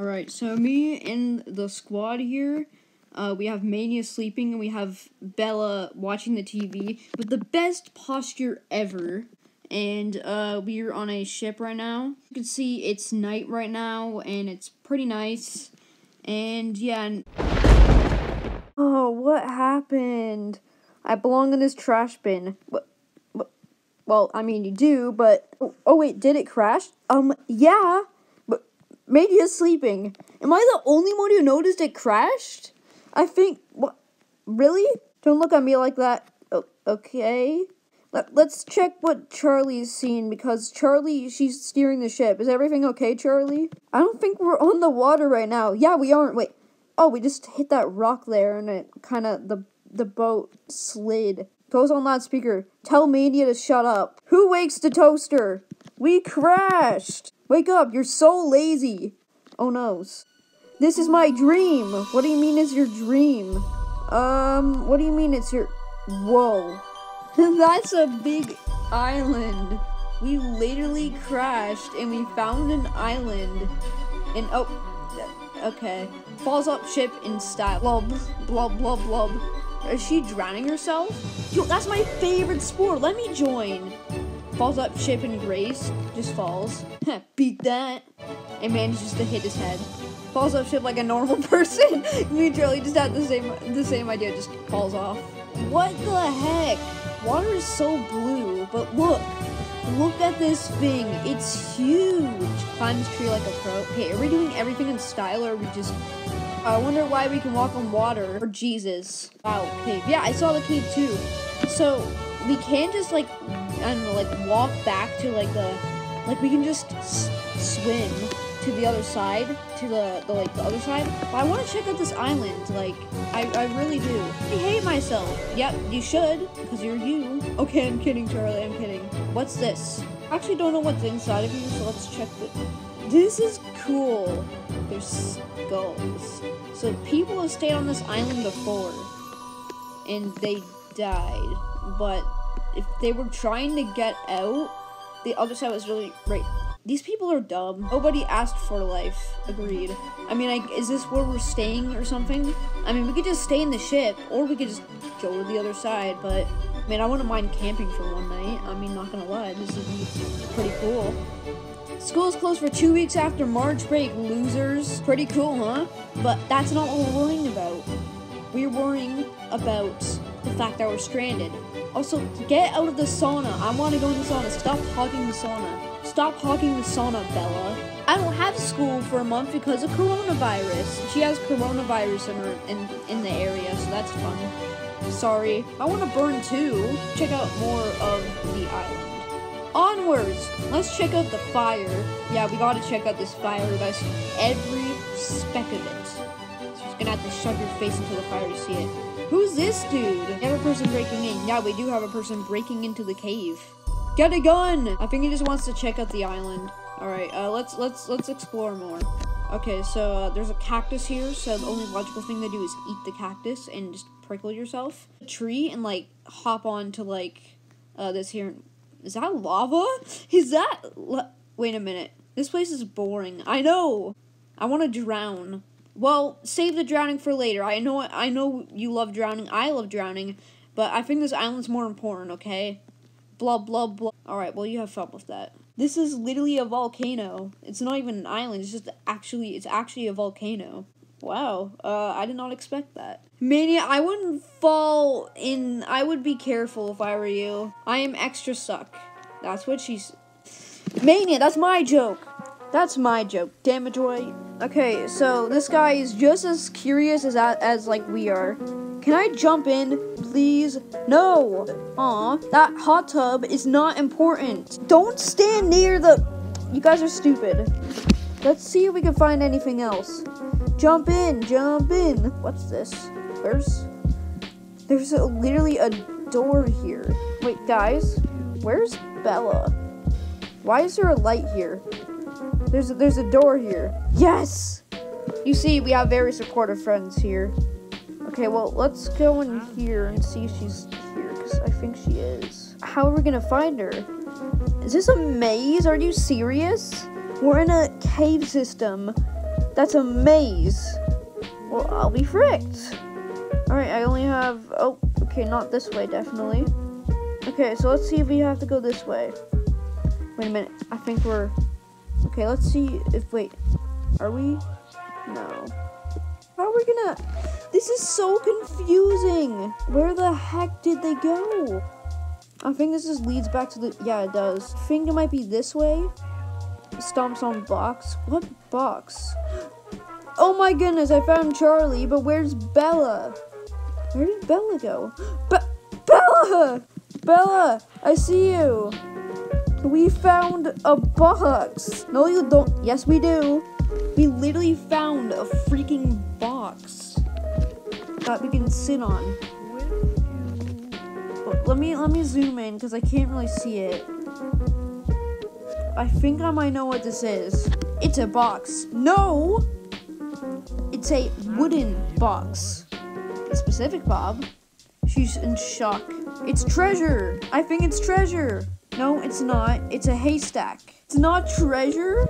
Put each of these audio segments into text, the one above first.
Alright, so me and the squad here, uh, we have Mania sleeping and we have Bella watching the TV with the best posture ever. And uh, we're on a ship right now. You can see it's night right now and it's pretty nice. And yeah. And oh, what happened? I belong in this trash bin. What? what well, I mean, you do, but. Oh, oh wait, did it crash? Um, yeah. Media's sleeping. Am I the only one who noticed it crashed? I think. What? Really? Don't look at me like that. Oh, okay. Let, let's check what Charlie's seen because Charlie, she's steering the ship. Is everything okay, Charlie? I don't think we're on the water right now. Yeah, we aren't. Wait. Oh, we just hit that rock there and it kind of, the, the boat slid. Goes on loudspeaker. Tell Mania to shut up. Who wakes the toaster? We crashed. Wake up, you're so lazy. Oh no. This is my dream. What do you mean it's your dream? Um, what do you mean it's your... Whoa. That's a big island. We literally crashed and we found an island. And, oh, okay. Falls up ship in style. Blub, blub, blub, blub. Is she drowning herself? Yo, that's my favorite sport. Let me join. Falls up ship and race. Just falls. Beat that. And manages to hit his head. Falls up ship like a normal person. Me and Charlie just had the same the same idea, just falls off. What the heck? Water is so blue, but look. Look at this thing. It's huge. Climbs tree like a pro. Okay, are we doing everything in style or are we just I wonder why we can walk on water. Or Jesus. Wow, cave. Yeah, I saw the cave too. So we can just like I don't know, like walk back to like the, like we can just swim to the other side, to the, the like the other side. But I want to check out this island. Like I, I really do. I hate myself. Yep, you should, because you're you. Okay, I'm kidding, Charlie. I'm kidding. What's this? I actually don't know what's inside of you, so let's check it. This is cool. There's skulls. So people have stayed on this island before, and they died. But if they were trying to get out, the other side was really right. These people are dumb. Nobody asked for life. Agreed. I mean, like, is this where we're staying or something? I mean, we could just stay in the ship, or we could just go to the other side, but, I mean, I wouldn't mind camping for one night. I mean, not gonna lie, this would be pretty cool. School's closed for two weeks after March break, losers. Pretty cool, huh? But that's not what we're worrying about. We're worrying about the fact that we're stranded. Oh, also, get out of the sauna. I want to go in the sauna. Stop hogging the sauna. Stop hogging the sauna, Bella. I don't have school for a month because of coronavirus. She has coronavirus in her in, in the area, so that's fun. Sorry. I want to burn too. Check out more of the island. Onwards! Let's check out the fire. Yeah, we gotta check out this fire, guys. Every speck of it. So you're gonna have to shove your face into the fire to see it. Who's this dude? We have a person breaking in. Yeah, we do have a person breaking into the cave. Get a gun! I think he just wants to check out the island. Alright, uh, let's, let's, let's explore more. Okay, so uh, there's a cactus here, so the only logical thing to do is eat the cactus and just prickle yourself. A tree and, like, hop on to, like, uh, this here. Is that lava? Is that... Wait a minute. This place is boring. I know! I want to drown. Well, save the drowning for later. I know I know you love drowning. I love drowning, but I think this island's more important, okay? Blah blah blah. Alright, well you have fun with that. This is literally a volcano. It's not even an island, it's just actually it's actually a volcano. Wow, uh, I did not expect that. Mania, I wouldn't fall in. I would be careful if I were you. I am extra suck. That's what she's. Mania, that's my joke. That's my joke. Damn it, Joy. Okay, so this guy is just as curious as as like we are. Can I jump in, please? No. Aw, that hot tub is not important. Don't stand near the. You guys are stupid. Let's see if we can find anything else. Jump in, jump in. What's this? Where's? There's a, literally a door here. Wait, guys, where's Bella? Why is there a light here? There's a, there's a door here. Yes! You see, we have very supportive friends here. Okay, well, let's go in here and see if she's here, because I think she is. How are we gonna find her? Is this a maze? Are you serious? We're in a cave system. That's a maze. Well, I'll be fricked. Alright, I only have... Oh, okay, not this way, definitely. Okay, so let's see if we have to go this way. Wait a minute. I think we're... Okay, let's see if... Wait. Are we? No. How are we gonna... This is so confusing. Where the heck did they go? I think this just leads back to the... Yeah, it does. I think it might be this way. Stomps on box. What box? Oh my goodness, I found Charlie, but where's Bella? Where did Bella go? Be Bella! Bella, I see you. We found a box. No, you don't. Yes, we do. We literally found a freaking box that we can sit on. Let me let me zoom in because I can't really see it. I think I might know what this is. It's a box. No! It's a wooden box. Specific, Bob. She's in shock. It's treasure. I think it's treasure. No, it's not. It's a haystack. It's not treasure?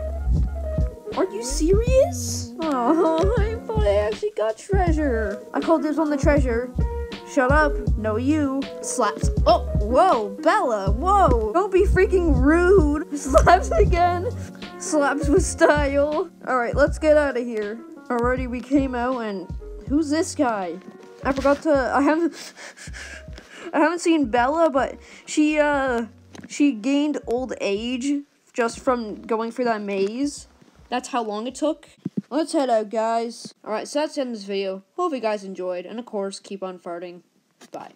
Are you serious? Oh, I thought I actually got treasure. I called this one the treasure. Shut up. No, you. Slaps. Oh, whoa, Bella, whoa. Don't be freaking rude. Slaps again. Slaps with style. All right, let's get out of here. Already we came out and who's this guy? I forgot to, I haven't, I haven't seen Bella, but she, uh, she gained old age just from going through that maze. That's how long it took. Let's head out, guys. Alright, so that's the end of this video. Hope you guys enjoyed, and of course, keep on farting. Bye.